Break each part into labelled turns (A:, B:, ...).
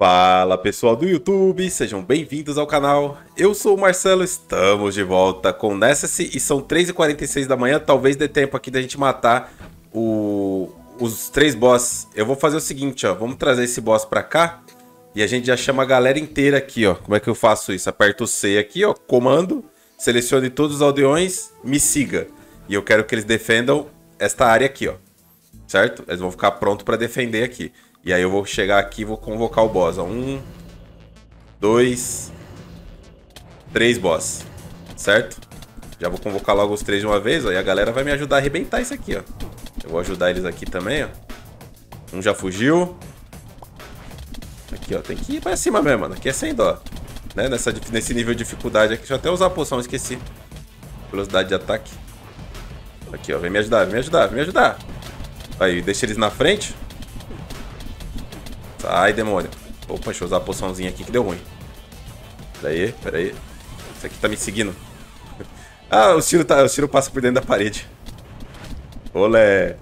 A: Fala pessoal do YouTube, sejam bem-vindos ao canal. Eu sou o Marcelo, estamos de volta com Nessus e são 3h46 da manhã. Talvez dê tempo aqui da gente matar o... os três boss. Eu vou fazer o seguinte, ó, vamos trazer esse boss pra cá e a gente já chama a galera inteira aqui, ó. Como é que eu faço isso? Aperto o C aqui, ó, comando, selecione todos os aldeões, me siga. E eu quero que eles defendam esta área aqui, ó. Certo? Eles vão ficar prontos para defender aqui. E aí eu vou chegar aqui e vou convocar o boss. Ó. Um, dois, três boss. Certo? Já vou convocar logo os três de uma vez, ó. E a galera vai me ajudar a arrebentar isso aqui, ó. Eu vou ajudar eles aqui também, ó. Um já fugiu. Aqui, ó. Tem que ir pra cima mesmo, mano. Aqui é sem dó. Né? Nessa, nesse nível de dificuldade aqui. Deixa eu até usar a poção, esqueci. Velocidade de ataque. Aqui, ó. Vem me ajudar, vem me ajudar, vem me ajudar. Aí, deixa eles na frente. Sai, demônio. Opa, deixa eu usar a poçãozinha aqui que deu ruim. Pera aí, pera aí. Esse aqui tá me seguindo. ah, o tiro, tá, o tiro passa por dentro da parede. Olé.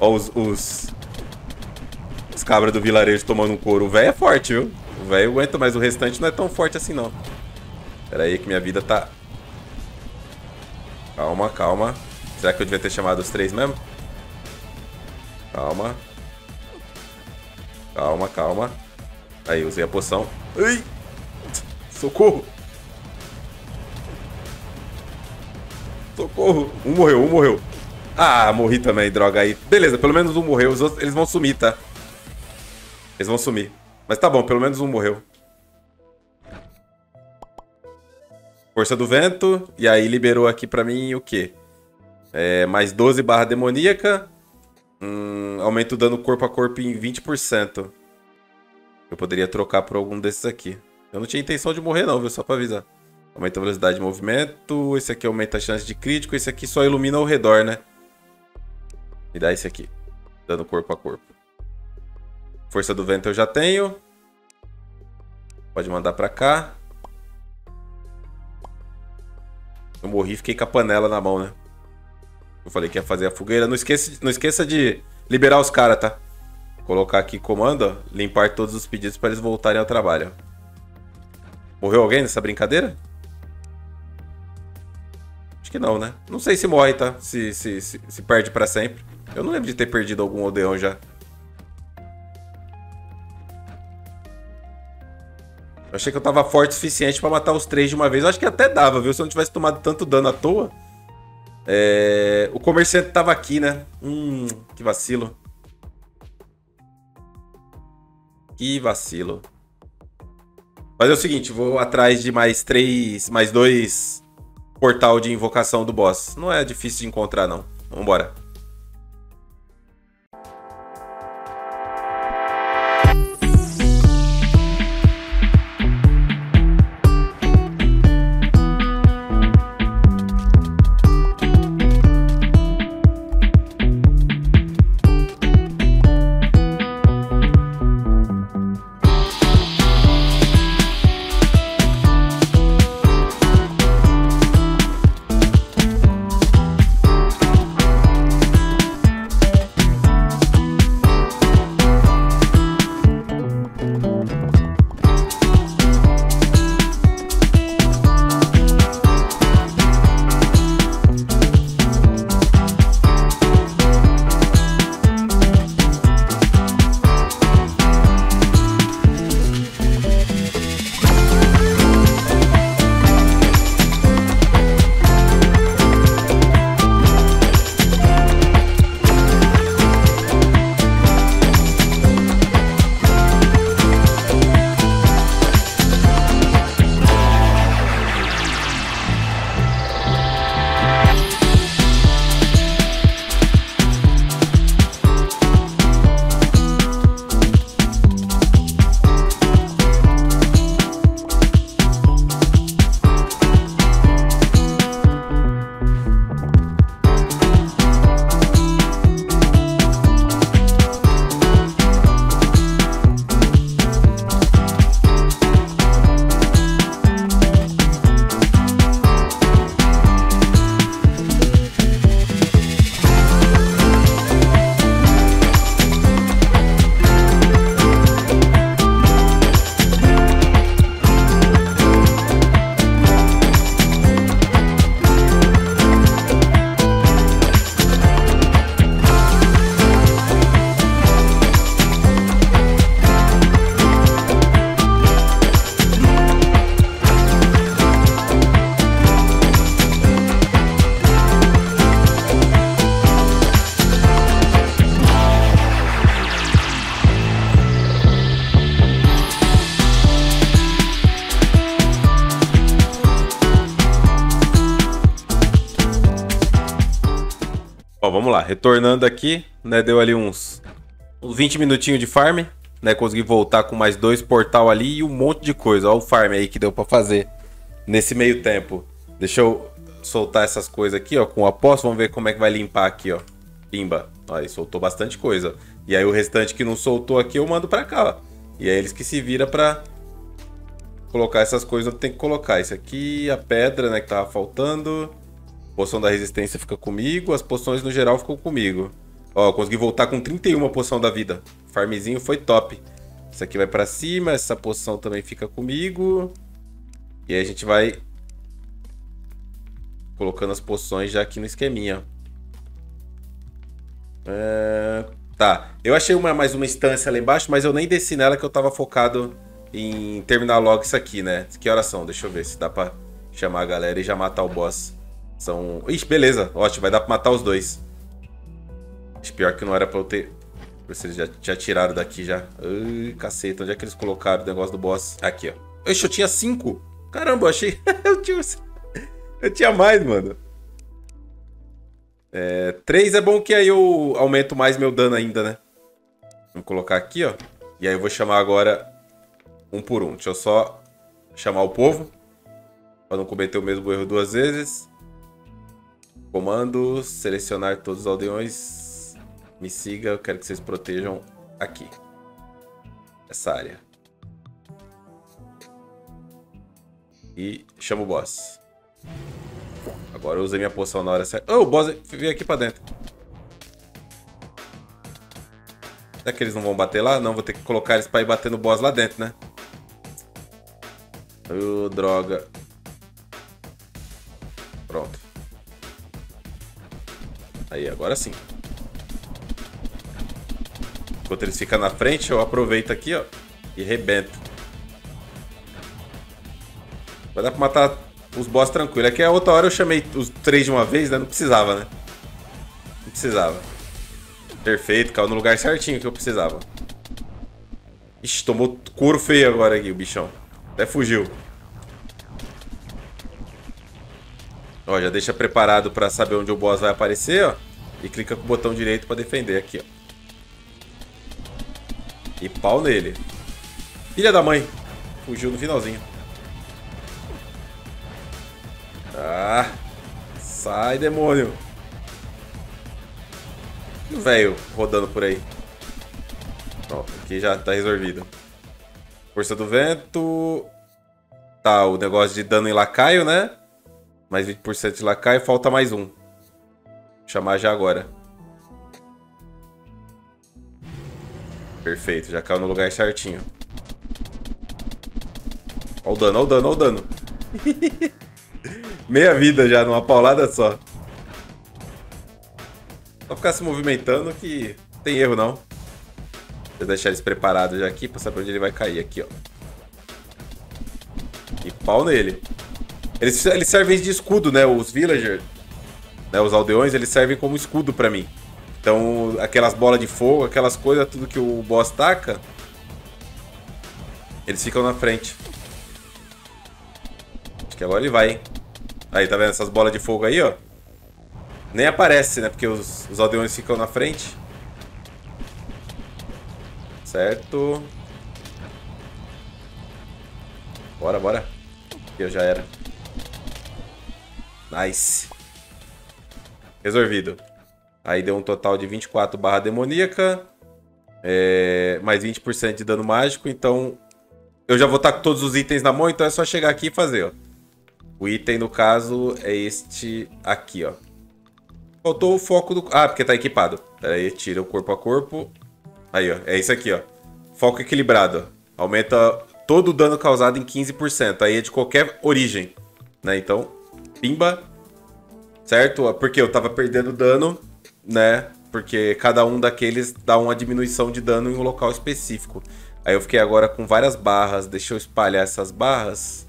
A: Ó os, os... Os cabras do vilarejo tomando um couro. O velho é forte, viu? O velho aguenta, mas o restante não é tão forte assim, não. Pera aí que minha vida tá... Calma, calma. Será que eu devia ter chamado os três mesmo? Calma. Calma, calma. Aí, usei a poção. Ai! Socorro! Socorro! Um morreu, um morreu. Ah, morri também, droga aí. Beleza, pelo menos um morreu. Os outros, eles vão sumir, tá? Eles vão sumir. Mas tá bom, pelo menos um morreu. Força do vento. E aí liberou aqui pra mim o quê? É, mais 12 barra demoníaca. Hum, aumenta o dano corpo a corpo em 20%. Eu poderia trocar por algum desses aqui. Eu não tinha intenção de morrer não, viu? Só pra avisar. Aumenta a velocidade de movimento. Esse aqui aumenta a chance de crítico. Esse aqui só ilumina ao redor, né? Me dá esse aqui. Dano corpo a corpo. Força do vento eu já tenho. Pode mandar pra cá. Eu morri fiquei com a panela na mão, né? Eu falei que ia fazer a fogueira. Não esqueça, não esqueça de liberar os caras, tá? Colocar aqui comando, ó, limpar todos os pedidos para eles voltarem ao trabalho. Morreu alguém nessa brincadeira? Acho que não, né? Não sei se morre, tá? Se, se, se, se perde para sempre. Eu não lembro de ter perdido algum Odeon já. Eu achei que eu tava forte o suficiente para matar os três de uma vez. Eu acho que até dava, viu? Se eu não tivesse tomado tanto dano à toa. É... O comerciante tava aqui, né? Hum, que vacilo. Que vacilo. Mas é o seguinte, vou atrás de mais três, mais dois portal de invocação do boss. Não é difícil de encontrar, não. Vambora. Retornando aqui, né? Deu ali uns, uns 20 minutinhos de farm, né? Consegui voltar com mais dois portal ali e um monte de coisa. Ó o farm aí que deu pra fazer nesse meio tempo. Deixa eu soltar essas coisas aqui, ó, com o apóstolo. Vamos ver como é que vai limpar aqui, ó. Pimba. Aí soltou bastante coisa. E aí o restante que não soltou aqui eu mando pra cá, ó. E aí eles que se viram pra colocar essas coisas onde tem que colocar. Isso aqui, a pedra, né, que tava faltando. Poção da resistência fica comigo. As poções no geral ficam comigo. Ó, consegui voltar com 31 poção da vida. Farmzinho foi top. Isso aqui vai pra cima. Essa poção também fica comigo. E aí a gente vai colocando as poções já aqui no esqueminha. É... Tá, eu achei uma, mais uma instância lá embaixo, mas eu nem desci nela que eu tava focado em terminar logo isso aqui, né? Que horas são? Deixa eu ver se dá pra chamar a galera e já matar o boss. São... Ixi, beleza. Ótimo, vai dar pra matar os dois. Acho pior que não era pra eu ter... Vocês já, já tiraram daqui já. Ai, caceta, onde é que eles colocaram o negócio do boss? Aqui, ó. Ixi, eu tinha cinco. Caramba, eu achei... eu tinha... Eu tinha mais, mano. É, 3 é bom que aí eu aumento mais meu dano ainda, né? Vamos colocar aqui, ó. E aí eu vou chamar agora um por um. Deixa eu só chamar o povo. Pra não cometer o mesmo erro duas vezes. Comando, selecionar todos os aldeões. Me siga, eu quero que vocês protejam aqui. Essa área. E chama o boss. Agora eu usei minha poção na hora certa. Oh, o boss veio aqui pra dentro. Será que eles não vão bater lá? Não, vou ter que colocar eles pra ir bater no boss lá dentro, né? Oh, droga. Aí, agora sim. Enquanto eles ficam na frente, eu aproveito aqui, ó. E rebento. Vai dar pra matar os boss tranquilo. É que a outra hora eu chamei os três de uma vez, né? Não precisava, né? Não precisava. Perfeito, caiu no lugar certinho que eu precisava. Ixi, tomou couro feio agora aqui, o bichão. Até fugiu. Ó, já deixa preparado pra saber onde o boss vai aparecer, ó. E clica com o botão direito pra defender aqui, ó. E pau nele. Filha da mãe. Fugiu no finalzinho. Ah, sai, demônio. E o velho rodando por aí. Pronto, aqui já tá resolvido. Força do vento. Tá, o negócio de dano em lacaio, né? Mais 20% de lacaio, falta mais um. Vou chamar já agora. Perfeito, já caiu no lugar certinho. Olha o dano, olha o dano, olha o dano. Meia vida já, numa paulada só. Só ficar se movimentando que tem erro não. Vou deixar eles preparados já aqui pra saber onde ele vai cair aqui, ó. E pau nele. Eles, eles servem de escudo, né? Os villagers, né? os aldeões, eles servem como escudo pra mim. Então, aquelas bolas de fogo, aquelas coisas, tudo que o boss taca, eles ficam na frente. Acho que agora ele vai, hein? Aí, tá vendo essas bolas de fogo aí, ó? Nem aparece, né? Porque os, os aldeões ficam na frente. Certo. Bora, bora. Aqui, eu já era. Nice. Resolvido. Aí deu um total de 24 barra demoníaca. É, mais 20% de dano mágico. Então, eu já vou estar com todos os itens na mão. Então é só chegar aqui e fazer, ó. O item, no caso, é este aqui, ó. Faltou o foco do... Ah, porque tá equipado. Pera aí, tira o corpo a corpo. Aí, ó. É isso aqui, ó. Foco equilibrado. Aumenta todo o dano causado em 15%. Aí é de qualquer origem. Né? Então, pimba. Certo? Porque eu tava perdendo dano, né? Porque cada um daqueles dá uma diminuição de dano em um local específico. Aí eu fiquei agora com várias barras. Deixa eu espalhar essas barras.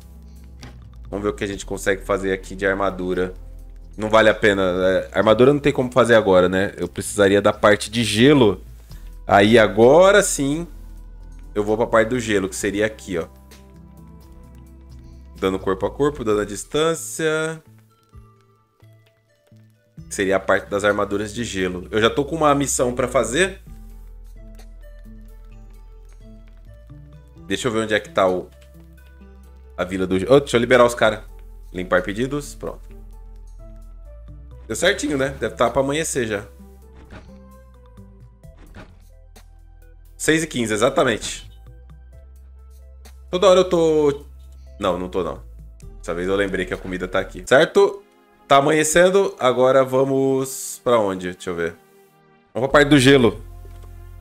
A: Vamos ver o que a gente consegue fazer aqui de armadura. Não vale a pena. Né? Armadura não tem como fazer agora, né? Eu precisaria da parte de gelo. Aí agora sim eu vou pra parte do gelo, que seria aqui, ó. Dando corpo a corpo, dando a distância. Seria a parte das armaduras de gelo. Eu já tô com uma missão pra fazer. Deixa eu ver onde é que tá o... A vila do... Oh, deixa eu liberar os caras. Limpar pedidos. Pronto. Deu certinho, né? Deve estar tá pra amanhecer já. 6 e 15, exatamente. Toda hora eu tô... Não, não tô não. Dessa vez eu lembrei que a comida tá aqui. Certo? Tá amanhecendo, agora vamos pra onde? Deixa eu ver. Vamos pra parte do gelo.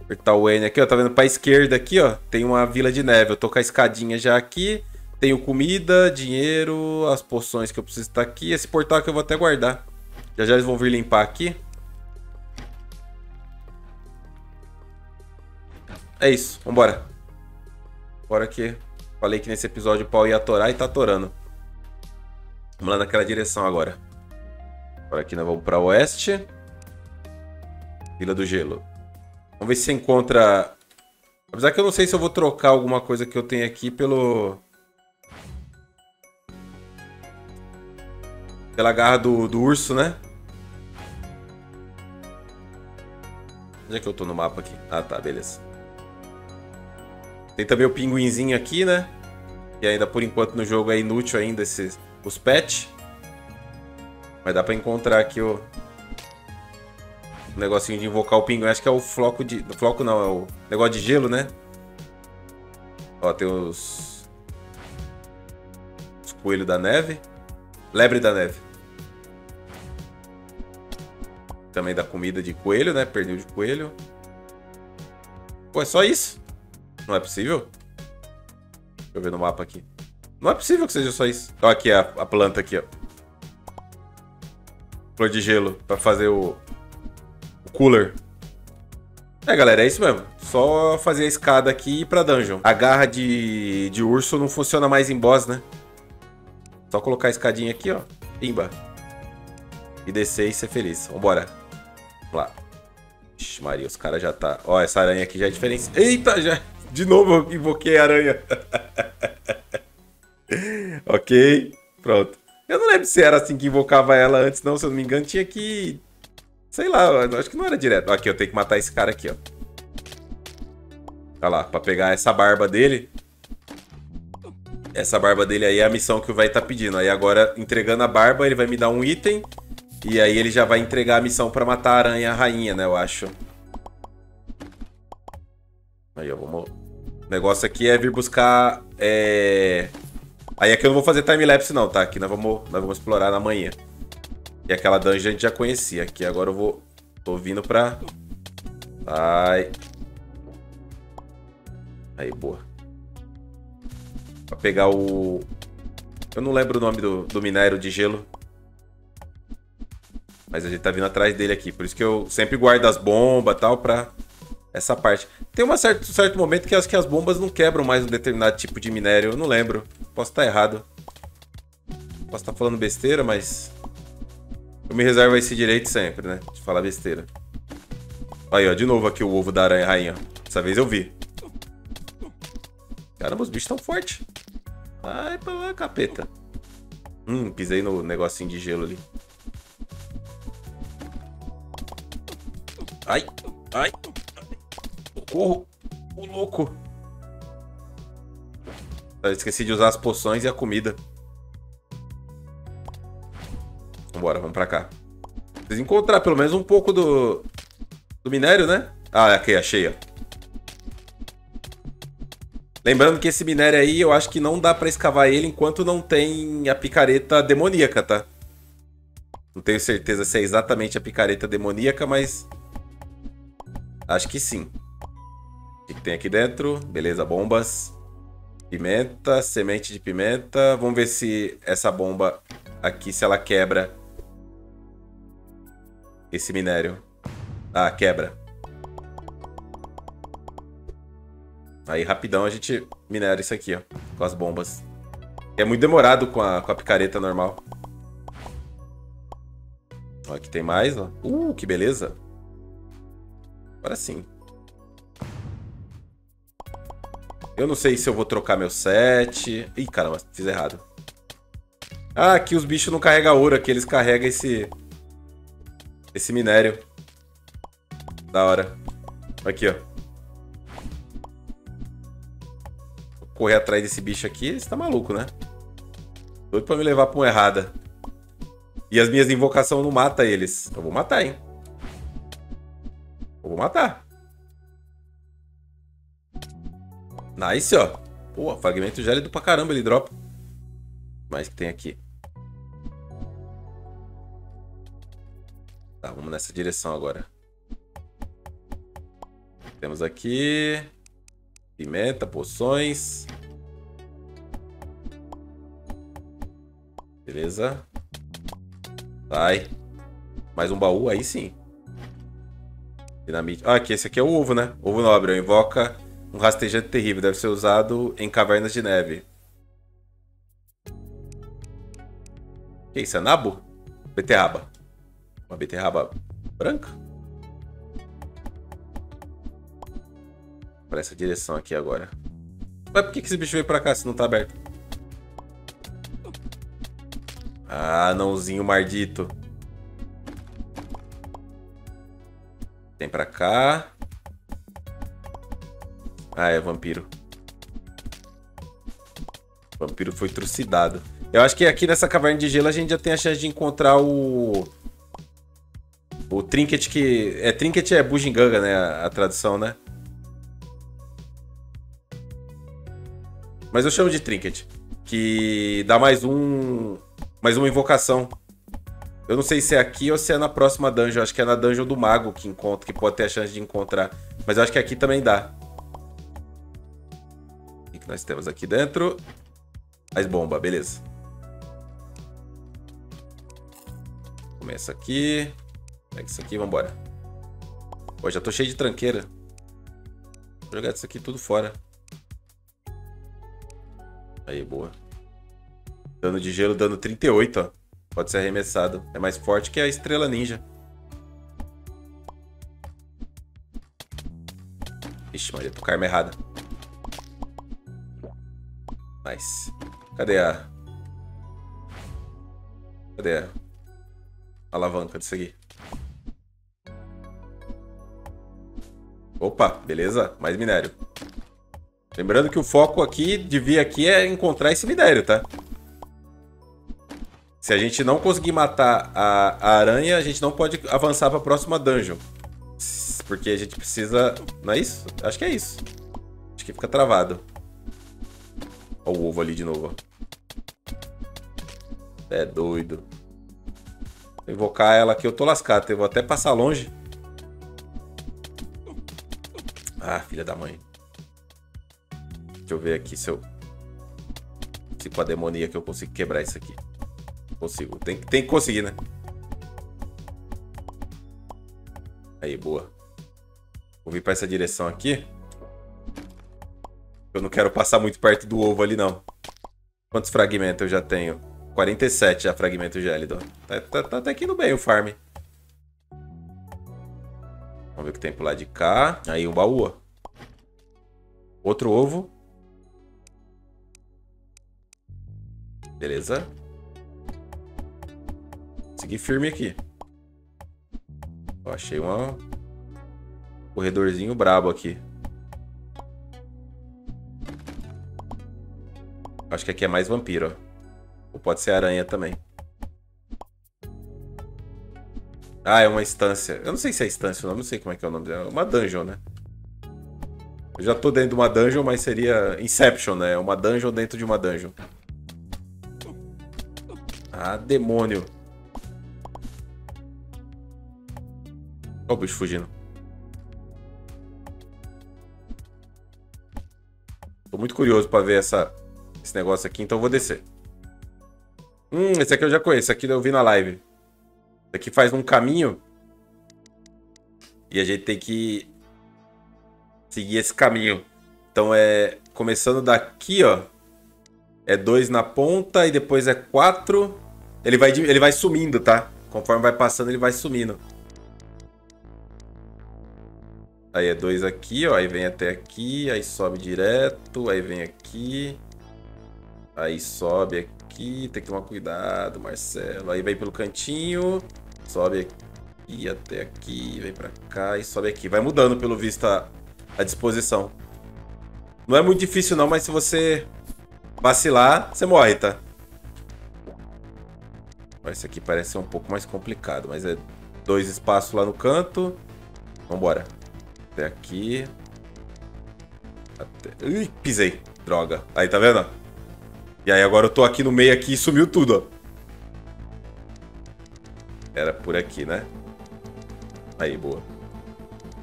A: Apertar o N aqui, ó. Tá vendo? Pra esquerda aqui, ó. Tem uma vila de neve. Eu tô com a escadinha já aqui. Tenho comida, dinheiro, as poções que eu preciso tá aqui. Esse portal que eu vou até guardar. Já já eles vão vir limpar aqui. É isso, vambora. Bora que falei que nesse episódio o pau ia atorar e tá atorando. Vamos lá naquela direção agora. Por aqui nós vamos para oeste. Vila do Gelo. Vamos ver se encontra... Apesar que eu não sei se eu vou trocar alguma coisa que eu tenho aqui pelo... Pela garra do, do urso, né? Onde é que eu tô no mapa aqui? Ah, tá, beleza. Tem também o pinguinzinho aqui, né? E ainda por enquanto no jogo é inútil ainda esses, os pets. Mas dá pra encontrar aqui o... o negocinho de invocar o pinguim. Acho que é o floco de... Floco não, é o negócio de gelo, né? Ó, tem os... Os coelhos da neve. Lebre da neve. Também dá comida de coelho, né? Pernil de coelho. Pô, é só isso? Não é possível? Deixa eu ver no mapa aqui. Não é possível que seja só isso. Olha aqui a, a planta aqui, ó flor de gelo para fazer o, o cooler. É, galera, é isso mesmo. Só fazer a escada aqui e ir pra dungeon. A garra de, de urso não funciona mais em boss, né? Só colocar a escadinha aqui, ó. Pimba. E descer e ser feliz. Vambora. Vamos lá. Ixi, Maria, os caras já tá... Ó, essa aranha aqui já é diferente. Eita, já... De novo eu invoquei a aranha. ok. Pronto. Eu não lembro se era assim que invocava ela antes, não. Se eu não me engano, tinha que. Sei lá, acho que não era direto. Aqui, eu tenho que matar esse cara aqui, ó. Olha lá, pra pegar essa barba dele. Essa barba dele aí é a missão que o estar tá pedindo. Aí agora, entregando a barba, ele vai me dar um item. E aí ele já vai entregar a missão pra matar a aranha rainha, né, eu acho. Aí, ó, vamos... O negócio aqui é vir buscar... É... Aí aqui eu não vou fazer time-lapse não, tá? Aqui nós vamos, nós vamos explorar na manhã. E aquela dungeon a gente já conhecia. Aqui agora eu vou... Tô vindo pra... Vai. Aí, boa. Pra pegar o... Eu não lembro o nome do, do minério de gelo. Mas a gente tá vindo atrás dele aqui. Por isso que eu sempre guardo as bombas e tal pra essa parte. Tem um certo, certo momento que acho que as bombas não quebram mais um determinado tipo de minério. Eu não lembro. Posso estar errado. Posso estar falando besteira, mas... Eu me reservo esse direito sempre, né? De falar besteira. Aí, ó. De novo aqui o ovo da aranha rainha. Dessa vez eu vi. Caramba, os bichos estão fortes. Vai pra lá, capeta. Hum, pisei no negocinho de gelo ali. Ai, ai. Socorro! O louco! Eu esqueci de usar as poções e a comida. Vambora, vamos pra cá. Preciso encontrar pelo menos um pouco do, do minério, né? Ah, aqui, achei, ó. Lembrando que esse minério aí, eu acho que não dá pra escavar ele enquanto não tem a picareta demoníaca, tá? Não tenho certeza se é exatamente a picareta demoníaca, mas... Acho que sim. O que tem aqui dentro? Beleza, bombas. Pimenta, semente de pimenta. Vamos ver se essa bomba aqui, se ela quebra esse minério. Ah, quebra. Aí, rapidão, a gente minera isso aqui, ó. Com as bombas. É muito demorado com a, com a picareta normal. Ó, aqui tem mais, ó. Uh, que beleza. Agora sim. Eu não sei se eu vou trocar meu set. Ih, caramba, fiz errado. Ah, aqui os bichos não carregam ouro, aqui eles carregam esse... esse minério. Da hora. Aqui, ó. Vou correr atrás desse bicho aqui. Você tá maluco, né? Doido pra me levar pra uma errada. E as minhas invocações não matam eles. Eu vou matar, hein? Eu vou matar. Nice, ó. Pô, fragmento gélido pra caramba ele dropa. Mais que tem aqui. Tá, vamos nessa direção agora. Temos aqui... Pimenta, poções. Beleza. Vai. Mais um baú, aí sim. Dinamite. Ah, aqui, esse aqui é o ovo, né? Ovo nobre. Invoca um rastejante terrível. Deve ser usado em cavernas de neve. Que isso? É nabo? Beterraba. Uma beterraba branca? Para essa direção aqui agora. Mas por que esse bicho veio pra cá se não tá aberto? Ah, nãozinho mardito. Vem pra cá. Ah, é vampiro. O vampiro foi trucidado. Eu acho que aqui nessa caverna de gelo a gente já tem a chance de encontrar o... O trinket que... É, trinket é bugiganga, né? A, a tradução, né? Mas eu chamo de trinket. Que dá mais um... Mais uma invocação. Eu não sei se é aqui ou se é na próxima dungeon. Acho que é na dungeon do mago que encontra, que pode ter a chance de encontrar. Mas eu acho que aqui também dá. Que nós temos aqui dentro? Mais bomba, beleza. Começa aqui. Pega isso aqui vambora. Pô, já tô cheio de tranqueira. Vou jogar isso aqui tudo fora. Aí, boa. Dano de gelo, dano 38, ó. Pode ser arremessado. É mais forte que a estrela ninja. Ixi, Maria, tô com a arma errada. Nice. Cadê a... Cadê a... alavanca disso aqui? Opa, beleza. Mais minério. Lembrando que o foco aqui de vir aqui é encontrar esse minério, tá? Se a gente não conseguir matar a, a aranha, a gente não pode avançar para a próxima dungeon. Porque a gente precisa... Não é isso? Acho que é isso. Acho que fica travado. Olha o ovo ali de novo. É doido. Vou invocar ela aqui, eu tô lascado. Eu vou até passar longe. Ah, filha da mãe. Deixa eu ver aqui se eu... Se com a demoníaca eu consigo quebrar isso aqui. Consigo. Tem, tem que conseguir, né? Aí, boa. Vou vir pra essa direção aqui. Eu não quero passar muito perto do ovo ali, não. Quantos fragmentos eu já tenho? 47 já fragmento gélido. Tá, tá, tá até indo bem o farm. Vamos ver o que tem pro lado de cá. Aí, um baú, ó. Outro ovo. Beleza. Segui firme aqui. Achei um corredorzinho brabo aqui. Acho que aqui é mais vampiro, ó. Ou pode ser aranha também. Ah, é uma instância. Eu não sei se é instância, não sei como é que é o nome dela. É uma dungeon, né? Eu já tô dentro de uma dungeon, mas seria Inception, né? Uma dungeon dentro de uma dungeon. Ah, demônio. Olha o bicho fugindo. Tô muito curioso pra ver essa, esse negócio aqui, então vou descer. Hum, esse aqui eu já conheço, esse aqui eu vi na live. Esse aqui faz um caminho. E a gente tem que seguir esse caminho. Então é começando daqui, ó. É dois na ponta e depois é quatro. Ele vai, ele vai sumindo, tá? Conforme vai passando, ele vai sumindo. Aí é dois aqui, ó. Aí vem até aqui, aí sobe direto, aí vem aqui. Aí sobe aqui, tem que tomar cuidado, Marcelo. Aí vem pelo cantinho, sobe aqui até aqui, vem pra cá e sobe aqui. Vai mudando, pelo visto, a, disposição. Não é muito difícil não, mas se você vacilar, você morre, tá? Esse aqui parece ser um pouco mais complicado, mas é dois espaços lá no canto. Vambora. Até aqui. Até... Ui, pisei. Droga. Aí, tá vendo? E aí agora eu tô aqui no meio aqui e sumiu tudo, ó. Era por aqui, né? Aí, boa.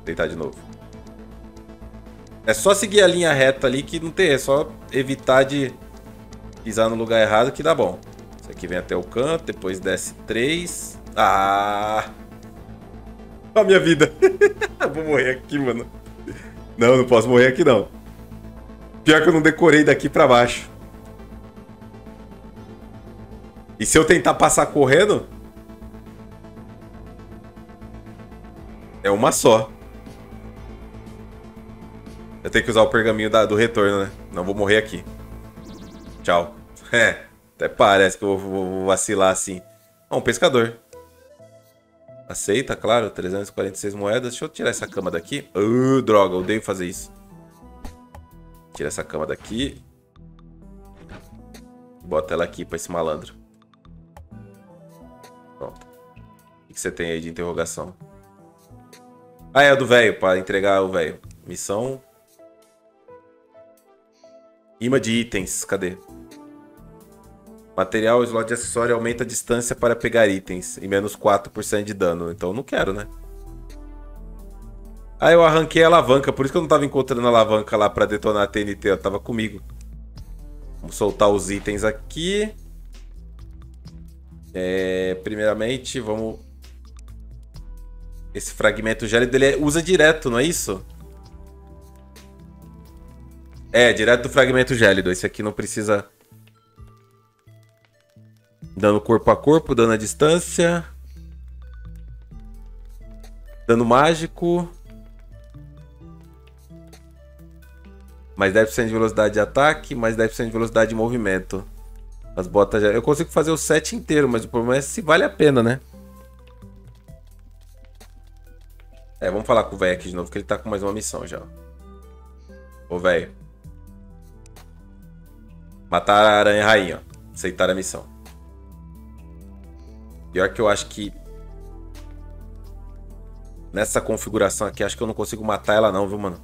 A: Deitar de novo. É só seguir a linha reta ali que não tem. É só evitar de pisar no lugar errado que dá bom. Isso aqui vem até o canto, depois desce três. Ah! A minha vida. Vou morrer aqui, mano. Não, não posso morrer aqui, não. Pior que eu não decorei daqui pra baixo. E se eu tentar passar correndo... É uma só. Eu tenho que usar o pergaminho da, do retorno, né? Não vou morrer aqui. Tchau. É, até parece que eu vou, vou vacilar assim. Ó, um pescador. Aceita, claro. 346 moedas. Deixa eu tirar essa cama daqui. Uh, droga, odeio fazer isso. Tira essa cama daqui. Bota ela aqui pra esse malandro. Que você tem aí de interrogação? Ah, é do velho, pra entregar o velho. Missão Imã de itens, cadê? Material, slot de acessório aumenta a distância para pegar itens e menos 4% de dano. Então não quero, né? Ah, eu arranquei a alavanca, por isso que eu não tava encontrando a alavanca lá para detonar a TNT, eu tava comigo. Vamos soltar os itens aqui. É, primeiramente, vamos... Esse fragmento gélido, ele é, usa direto, não é isso? É, direto do fragmento gélido. Esse aqui não precisa... Dano corpo a corpo, dano à distância. Dano mágico. Mais 10% de velocidade de ataque, mais 10% de velocidade de movimento. As botas já... Eu consigo fazer o set inteiro, mas o problema é se vale a pena, né? É, vamos falar com o velho aqui de novo, que ele tá com mais uma missão já. Ô, velho. Matar a aranha rainha. Aceitar a missão. Pior que eu acho que... Nessa configuração aqui, acho que eu não consigo matar ela não, viu, mano?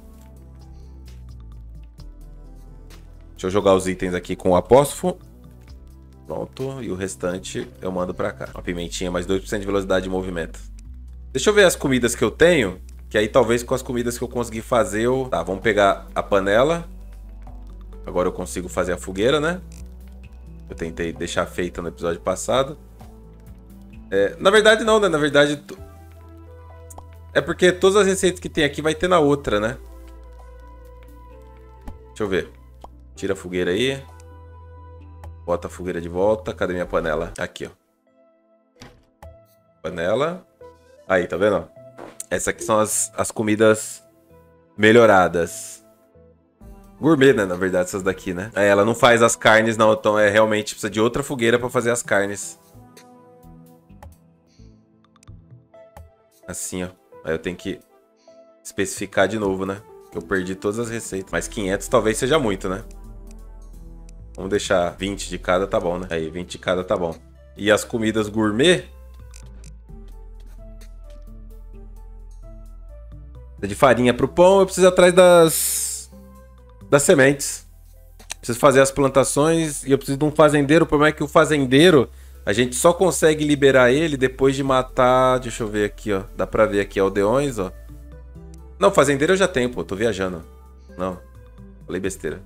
A: Deixa eu jogar os itens aqui com o apóstrofo. Pronto. E o restante eu mando pra cá. Uma pimentinha, mais 2% de velocidade de movimento. Deixa eu ver as comidas que eu tenho. Que aí talvez com as comidas que eu conseguir fazer eu... Tá, vamos pegar a panela. Agora eu consigo fazer a fogueira, né? Eu tentei deixar feita no episódio passado. É, na verdade, não, né? Na verdade... É porque todas as receitas que tem aqui vai ter na outra, né? Deixa eu ver. Tira a fogueira aí. Bota a fogueira de volta. Cadê minha panela? Aqui, ó. Panela. Aí, tá vendo? Essas aqui são as, as comidas melhoradas. Gourmet, né? Na verdade, essas daqui, né? É, ela não faz as carnes, não. Então é realmente precisa de outra fogueira pra fazer as carnes. Assim, ó. Aí eu tenho que especificar de novo, né? Que eu perdi todas as receitas. Mas 500 talvez seja muito, né? Vamos deixar 20 de cada, tá bom, né? Aí, 20 de cada tá bom. E as comidas gourmet... De farinha pro pão, eu preciso ir atrás das das sementes. Preciso fazer as plantações e eu preciso de um fazendeiro. O problema é que o fazendeiro, a gente só consegue liberar ele depois de matar. Deixa eu ver aqui, ó. Dá pra ver aqui aldeões, ó. Não, fazendeiro eu já tenho, pô. Tô viajando. Não. Falei besteira.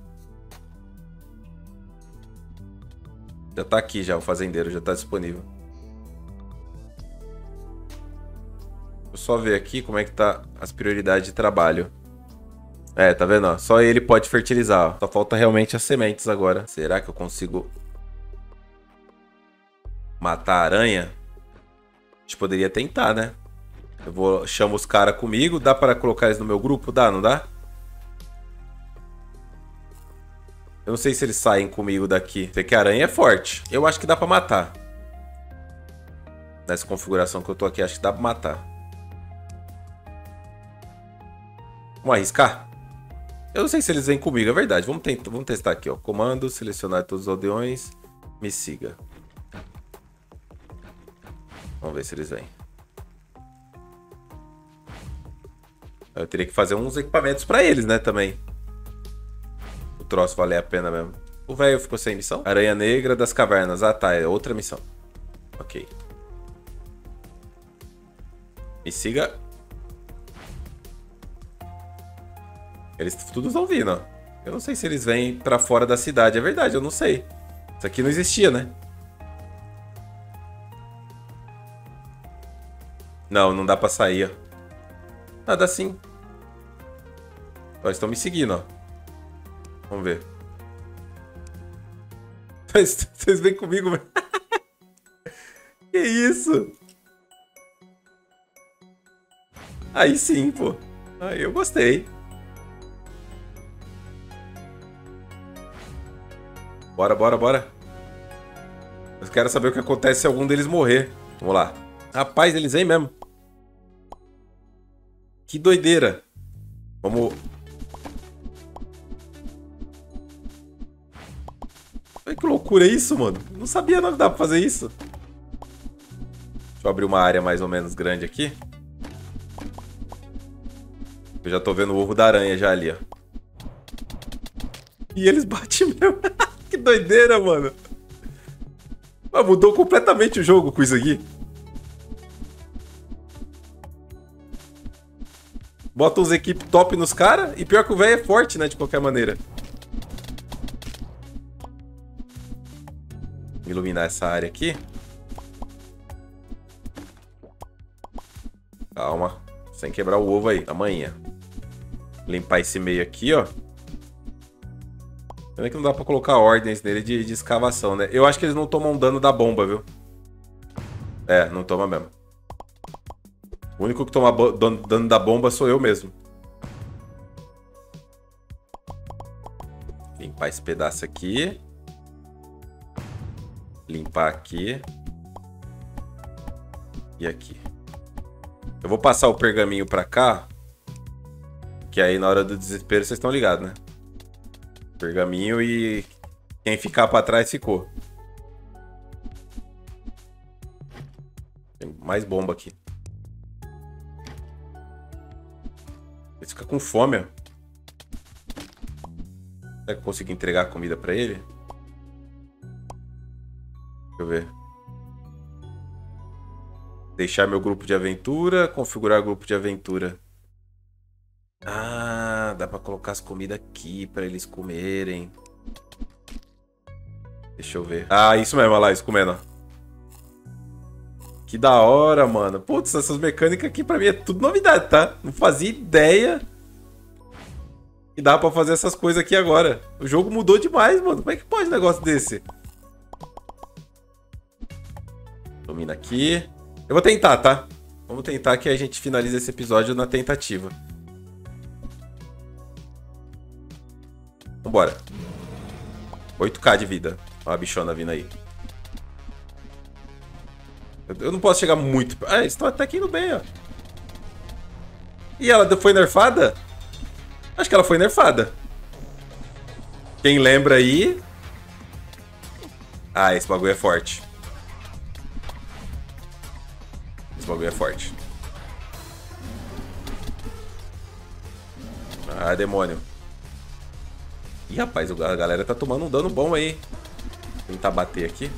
A: Já tá aqui já, o fazendeiro já tá disponível. Vou só ver aqui como é que tá as prioridades de trabalho. É, tá vendo? Ó? Só ele pode fertilizar. Ó. Só falta realmente as sementes agora. Será que eu consigo matar a aranha? A gente poderia tentar, né? Eu vou chamo os caras comigo. Dá para colocar eles no meu grupo? Dá, não dá? Eu não sei se eles saem comigo daqui. Sei que a aranha é forte. Eu acho que dá pra matar. Nessa configuração que eu tô aqui, acho que dá pra matar. Vamos arriscar? Eu não sei se eles vêm comigo, é verdade. Vamos, tentar, vamos testar aqui, ó. Comando, selecionar todos os aldeões. Me siga. Vamos ver se eles vêm. Eu teria que fazer uns equipamentos pra eles, né, também. O troço valer a pena mesmo. O velho ficou sem missão? Aranha Negra das Cavernas. Ah, tá. É outra missão. Ok. Me siga. Eles todos estão vindo, ó. Eu não sei se eles vêm pra fora da cidade. É verdade, eu não sei. Isso aqui não existia, né? Não, não dá pra sair, ó. Nada assim. Ó, estão me seguindo, ó. Vamos ver. Vocês vêm comigo, velho. que isso? Aí sim, pô. Aí eu gostei. Bora, bora, bora. Eu quero saber o que acontece se algum deles morrer. Vamos lá. Rapaz, eles vêm mesmo. Que doideira. Vamos... Olha que loucura isso, mano. Não sabia não que dá pra fazer isso. Deixa eu abrir uma área mais ou menos grande aqui. Eu já tô vendo o ovo da aranha já ali, ó. E eles batem mesmo. Doideira, mano. Ah, mudou completamente o jogo com isso aqui. Bota uns equipes top nos caras. E pior que o velho é forte, né? De qualquer maneira. Iluminar essa área aqui. Calma. Sem quebrar o ovo aí. Amanhã. Limpar esse meio aqui, ó. Pena que não dá pra colocar ordens nele de, de escavação, né? Eu acho que eles não tomam dano da bomba, viu? É, não toma mesmo. O único que toma dano da bomba sou eu mesmo. Limpar esse pedaço aqui. Limpar aqui. E aqui. Eu vou passar o pergaminho pra cá. Que aí na hora do desespero vocês estão ligados, né? Pergaminho e quem ficar pra trás ficou. Tem mais bomba aqui. Ele fica com fome, ó. Será que eu consigo entregar a comida pra ele? Deixa eu ver. Deixar meu grupo de aventura, configurar grupo de aventura. Dá pra colocar as comidas aqui pra eles comerem. Deixa eu ver. Ah, isso mesmo, olha lá, eles comendo, Que da hora, mano. Putz, essas mecânicas aqui pra mim é tudo novidade, tá? Não fazia ideia que dá pra fazer essas coisas aqui agora. O jogo mudou demais, mano. Como é que pode um negócio desse? Domina aqui. Eu vou tentar, tá? Vamos tentar que a gente finalize esse episódio na tentativa. Vambora. 8k de vida. Olha a bichona vindo aí. Eu não posso chegar muito... Ah, eles estão até aqui bem, ó. E ela foi nerfada? Acho que ela foi nerfada. Quem lembra aí... Ah, esse bagulho é forte. Esse bagulho é forte. Ah, demônio. Ih, rapaz, a galera tá tomando um dano bom aí. Tentar bater aqui.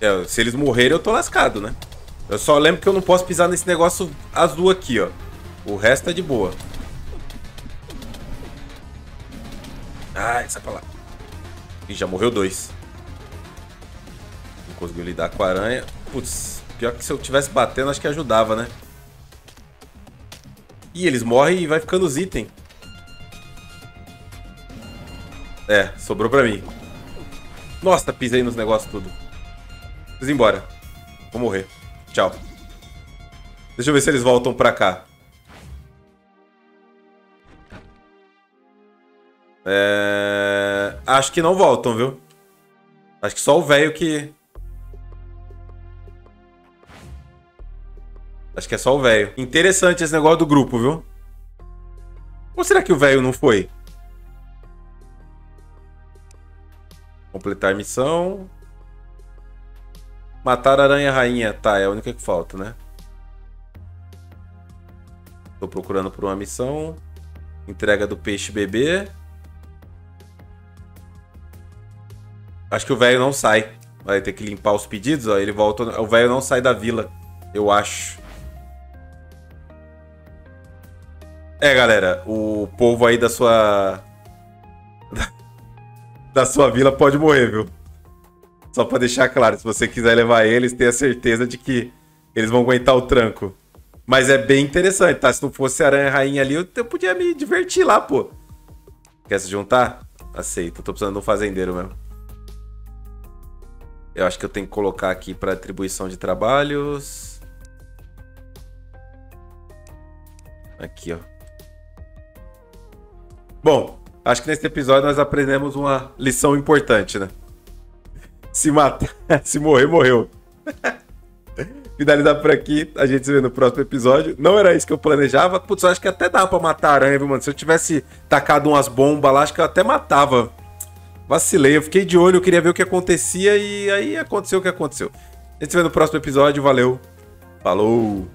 A: É, se eles morrerem, eu tô lascado, né? Eu só lembro que eu não posso pisar nesse negócio azul aqui, ó. O resto é de boa. Ai, sai pra lá. Ih, já morreu dois. Não conseguiu lidar com a aranha. Putz, pior que se eu tivesse batendo, acho que ajudava, né? Ih, eles morrem e vai ficando os itens. É, sobrou pra mim. Nossa, pisei nos negócios tudo. Ir embora. Vou morrer. Tchau. Deixa eu ver se eles voltam pra cá. É... Acho que não voltam, viu? Acho que só o velho que, Acho que é só o velho. Interessante esse negócio do grupo, viu? Ou será que o velho não foi? Completar missão. Matar a aranha rainha. Tá, é a única que falta, né? Tô procurando por uma missão. Entrega do peixe bebê. Acho que o velho não sai. Vai ter que limpar os pedidos, ó. Ele volta. O velho não sai da vila. Eu acho. É, galera. O povo aí da sua. da sua vila pode morrer, viu? Só pra deixar claro, se você quiser levar eles, tenha certeza de que eles vão aguentar o tranco. Mas é bem interessante, tá? Se não fosse Aranha Rainha ali, eu, podia me divertir lá, pô. Quer se juntar? Aceito. Tô precisando de um fazendeiro mesmo. Eu acho que eu tenho que colocar aqui para atribuição de trabalhos. Aqui, ó. Bom, acho que nesse episódio nós aprendemos uma lição importante, né? Se matar, se morrer, morreu. Finalizar por aqui, a gente se vê no próximo episódio. Não era isso que eu planejava. Putz, eu acho que até dá pra matar a aranha, viu, mano? Se eu tivesse tacado umas bombas lá, acho que eu até matava. Vacilei, eu fiquei de olho, eu queria ver o que acontecia e aí aconteceu o que aconteceu. A gente se vê no próximo episódio, valeu. Falou!